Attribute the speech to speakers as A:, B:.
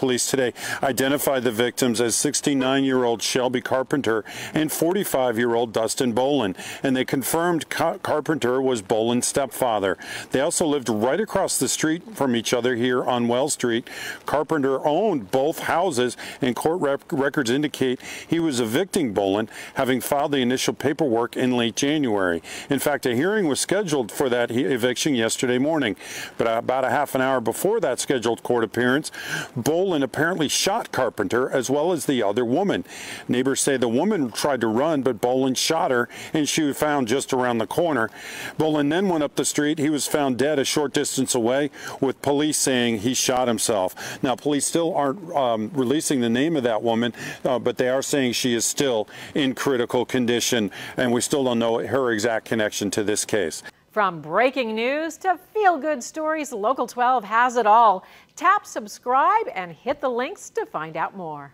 A: police today identified the victims as 69-year-old Shelby Carpenter and 45-year-old Dustin Bolin, and they confirmed Car Carpenter was Bolin's stepfather. They also lived right across the street from each other here on Wells Street. Carpenter owned both houses, and court records indicate he was evicting Bolin, having filed the initial paperwork in late January. In fact, a hearing was scheduled for that eviction yesterday morning, but uh, about a half an hour before that scheduled court appearance, Bolin apparently shot Carpenter as well as the other woman. Neighbors say the woman tried to run, but Boland shot her, and she was found just around the corner. Boland then went up the street. He was found dead a short distance away, with police saying he shot himself. Now, police still aren't um, releasing the name of that woman, uh, but they are saying she is still in critical condition, and we still don't know her exact connection to this case.
B: From breaking news to feel good stories, Local 12 has it all. Tap subscribe and hit the links to find out more.